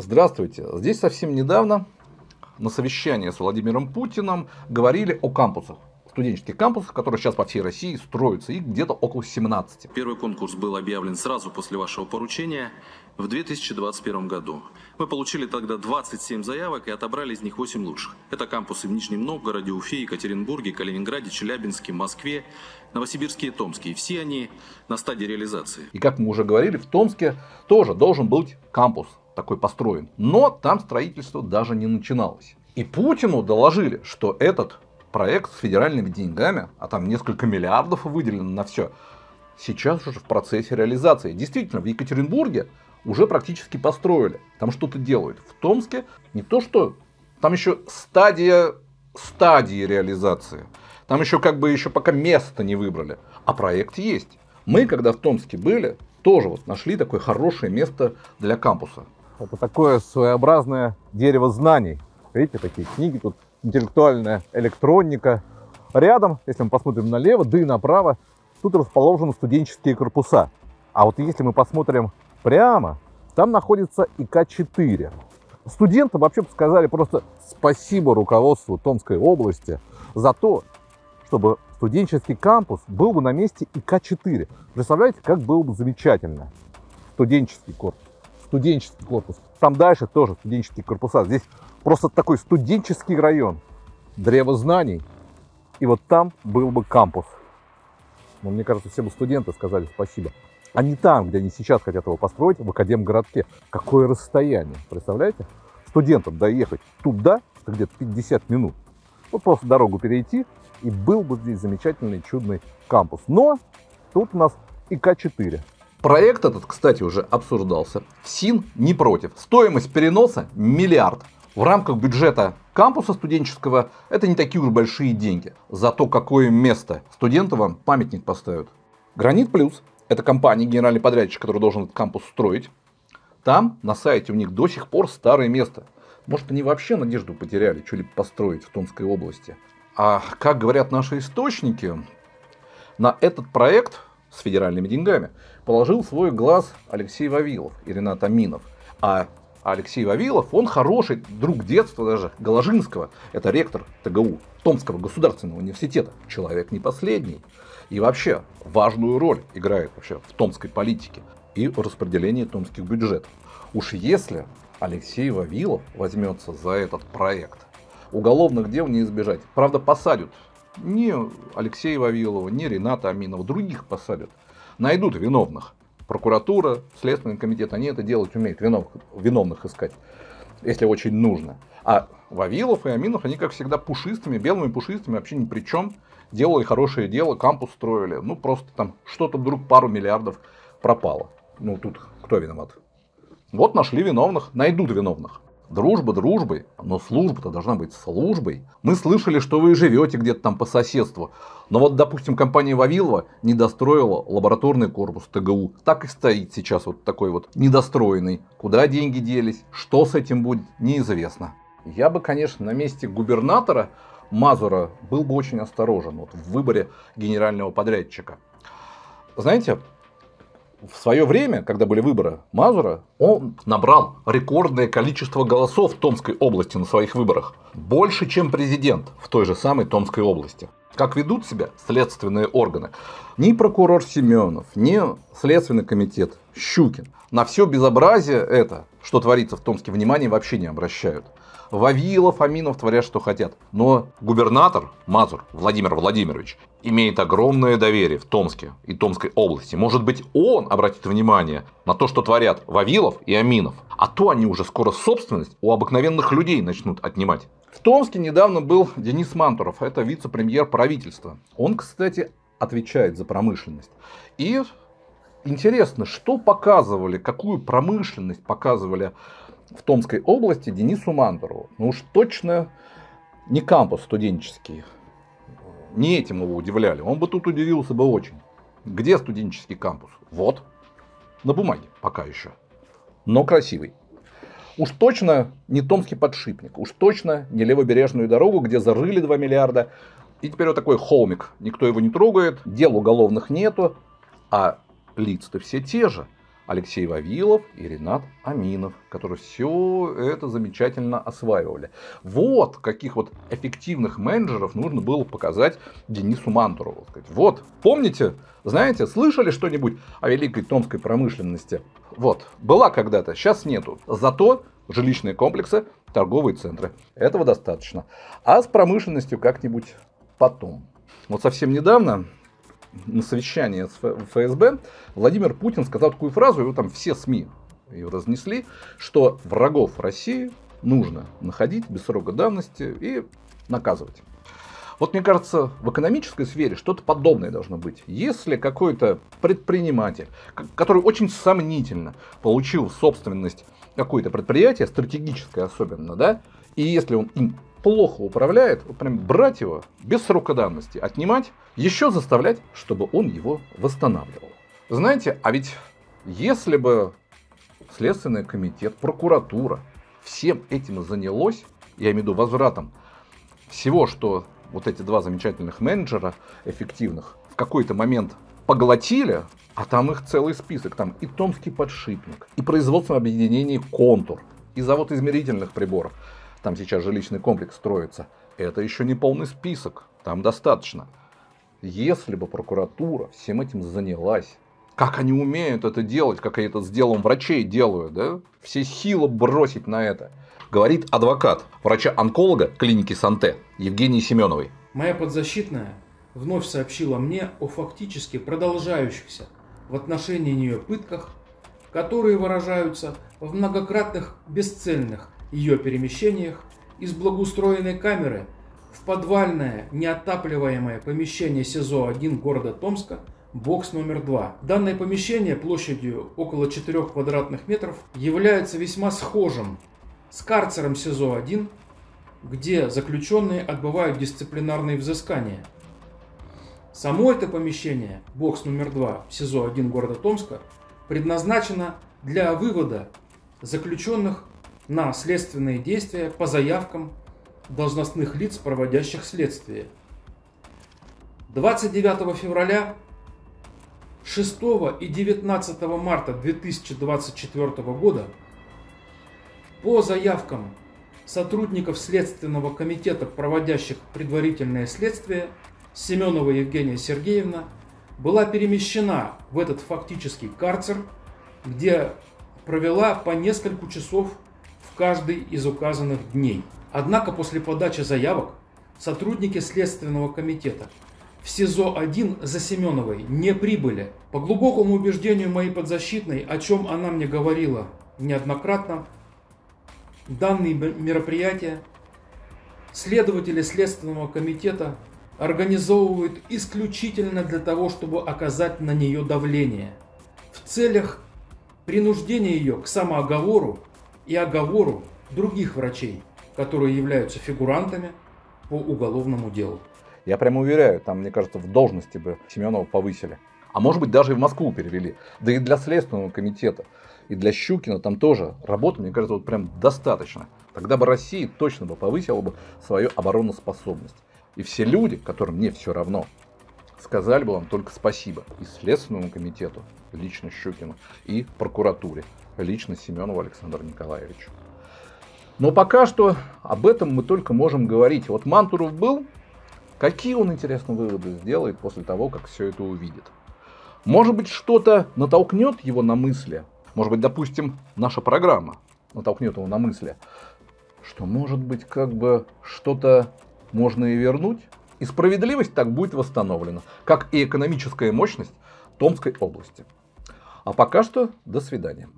Здравствуйте. Здесь совсем недавно на совещании с Владимиром Путиным говорили о кампусах студенческих кампусах, которые сейчас по всей России строятся, их где-то около 17. Первый конкурс был объявлен сразу после вашего поручения в 2021 году. Мы получили тогда 27 заявок и отобрали из них 8 лучших. Это кампусы в Нижнем Новгороде, Уфе, Екатеринбурге, Калининграде, Челябинске, Москве, Новосибирске и Томске. И все они на стадии реализации. И как мы уже говорили, в Томске тоже должен быть кампус такой построен. Но там строительство даже не начиналось. И Путину доложили, что этот проект с федеральными деньгами, а там несколько миллиардов выделено на все, сейчас уже в процессе реализации. Действительно, в Екатеринбурге уже практически построили. Там что-то делают. В Томске не то что, там еще стадия стадии реализации. Там еще как бы еще пока место не выбрали. А проект есть. Мы, когда в Томске были, тоже вот нашли такое хорошее место для кампуса. Это такое своеобразное дерево знаний. Видите, такие книги тут интеллектуальная электроника. Рядом, если мы посмотрим налево, да и направо, тут расположены студенческие корпуса. А вот если мы посмотрим прямо, там находится ИК-4. Студенты вообще сказали просто спасибо руководству Томской области за то, чтобы студенческий кампус был бы на месте ИК-4. Представляете, как было бы замечательно. Студенческий корпус. Студенческий корпус. Там дальше тоже студенческие корпуса. Здесь Просто такой студенческий район, древо знаний. И вот там был бы кампус. Но мне кажется, все бы студенты сказали спасибо. А не там, где они сейчас хотят его построить, в Академгородке. Какое расстояние, представляете? Студентам доехать туда, где-то 50 минут. Вот просто дорогу перейти, и был бы здесь замечательный, чудный кампус. Но тут у нас ИК-4. Проект этот, кстати, уже обсуждался. ФСИН не против. Стоимость переноса миллиард в рамках бюджета кампуса студенческого это не такие уж большие деньги. Зато какое место студенты вам памятник поставят. Гранит Плюс – это компания, генеральный подрядчик, который должен этот кампус строить. Там на сайте у них до сих пор старое место. Может, они вообще надежду потеряли что-либо построить в Томской области. А как говорят наши источники, на этот проект с федеральными деньгами положил свой глаз Алексей Вавилов и Ренат Аминов. А Алексей Вавилов, он хороший друг детства даже Голожинского. Это ректор ТГУ, Томского государственного университета. Человек не последний. И вообще важную роль играет вообще в томской политике и в распределении томских бюджетов. Уж если Алексей Вавилов возьмется за этот проект, уголовных дел не избежать. Правда, посадят ни Алексея Вавилова, ни Рената Аминова, других посадят. Найдут виновных прокуратура, Следственный комитет, они это делать умеют, виновных, виновных искать, если очень нужно. А Вавилов и Аминов, они, как всегда, пушистыми, белыми пушистыми, вообще ни при чем. Делали хорошее дело, кампус строили. Ну, просто там что-то вдруг пару миллиардов пропало. Ну, тут кто виноват? Вот нашли виновных, найдут виновных. Дружба дружбой, но служба-то должна быть службой. Мы слышали, что вы живете где-то там по соседству. Но вот, допустим, компания Вавилова не достроила лабораторный корпус ТГУ. Так и стоит сейчас вот такой вот недостроенный. Куда деньги делись, что с этим будет, неизвестно. Я бы, конечно, на месте губернатора Мазура был бы очень осторожен вот, в выборе генерального подрядчика. Знаете, в свое время, когда были выборы Мазура, он набрал рекордное количество голосов в Томской области на своих выборах. Больше, чем президент в той же самой Томской области. Как ведут себя следственные органы? Ни прокурор Семенов, ни Следственный комитет Щукин на все безобразие это, что творится в Томске, внимания вообще не обращают. Вавилов, Аминов творят, что хотят. Но губернатор Мазур Владимир Владимирович имеет огромное доверие в Томске и Томской области. Может быть, он обратит внимание на то, что творят Вавилов и Аминов. А то они уже скоро собственность у обыкновенных людей начнут отнимать. В Томске недавно был Денис Мантуров, это вице-премьер правительства. Он, кстати, отвечает за промышленность. И интересно, что показывали, какую промышленность показывали в Томской области Денису Мандурову. Ну уж точно не кампус студенческий. Не этим его удивляли. Он бы тут удивился бы очень. Где студенческий кампус? Вот. На бумаге пока еще. Но красивый. Уж точно не Томский подшипник. Уж точно не левобережную дорогу, где зарыли 2 миллиарда. И теперь вот такой холмик. Никто его не трогает. Дел уголовных нету. А лица-то все те же. Алексей Вавилов и Ренат Аминов, которые все это замечательно осваивали. Вот каких вот эффективных менеджеров нужно было показать Денису Мантурову. Вот, помните, знаете, слышали что-нибудь о великой томской промышленности? Вот, была когда-то, сейчас нету. Зато жилищные комплексы, торговые центры. Этого достаточно. А с промышленностью как-нибудь потом. Вот совсем недавно на совещании с ФСБ Владимир Путин сказал такую фразу, его там все СМИ ее разнесли, что врагов России нужно находить без срока давности и наказывать. Вот мне кажется, в экономической сфере что-то подобное должно быть. Если какой-то предприниматель, который очень сомнительно получил собственность какое-то предприятие, стратегическое особенно, да, и если он им плохо управляет, вот прям брать его без срока давности, отнимать, еще заставлять, чтобы он его восстанавливал. Знаете, а ведь если бы Следственный комитет, прокуратура всем этим занялось, я имею в виду возвратом всего, что вот эти два замечательных менеджера эффективных в какой-то момент поглотили, а там их целый список, там и Томский подшипник, и производственное объединение «Контур», и завод измерительных приборов – там сейчас жилищный комплекс строится, это еще не полный список, там достаточно. Если бы прокуратура всем этим занялась, как они умеют это делать, как это с делом врачей делают, да? Все силы бросить на это. Говорит адвокат врача-онколога клиники Санте Евгении Семеновой. Моя подзащитная вновь сообщила мне о фактически продолжающихся в отношении нее пытках, которые выражаются в многократных бесцельных ее перемещениях из благоустроенной камеры в подвальное неотапливаемое помещение СИЗО-1 города Томска бокс номер 2. Данное помещение площадью около 4 квадратных метров является весьма схожим с карцером СИЗО-1, где заключенные отбывают дисциплинарные взыскания. Само это помещение, бокс номер 2 СИЗО-1 города Томска, предназначено для вывода заключенных на следственные действия по заявкам должностных лиц, проводящих следствие. 29 февраля, 6 и 19 марта 2024 года по заявкам сотрудников Следственного комитета, проводящих предварительное следствие, Семенова Евгения Сергеевна была перемещена в этот фактический карцер, где провела по несколько часов каждый из указанных дней. Однако после подачи заявок сотрудники Следственного комитета в СИЗО-1 за Семеновой не прибыли. По глубокому убеждению моей подзащитной, о чем она мне говорила неоднократно, данные мероприятия следователи Следственного комитета организовывают исключительно для того, чтобы оказать на нее давление в целях принуждения ее к самооговору и оговору других врачей, которые являются фигурантами по уголовному делу. Я прямо уверяю, там, мне кажется, в должности бы Семенова повысили. А может быть, даже и в Москву перевели. Да и для Следственного комитета, и для Щукина там тоже работы, мне кажется, вот прям достаточно. Тогда бы Россия точно бы повысила бы свою обороноспособность. И все люди, которым не все равно, сказали бы вам только спасибо и Следственному комитету, лично Щукину, и прокуратуре лично Семенову Александру Николаевичу. Но пока что об этом мы только можем говорить. Вот Мантуров был, какие он, интересно, выводы сделает после того, как все это увидит. Может быть, что-то натолкнет его на мысли. Может быть, допустим, наша программа натолкнет его на мысли, что, может быть, как бы что-то можно и вернуть, и справедливость так будет восстановлена, как и экономическая мощность Томской области. А пока что до свидания.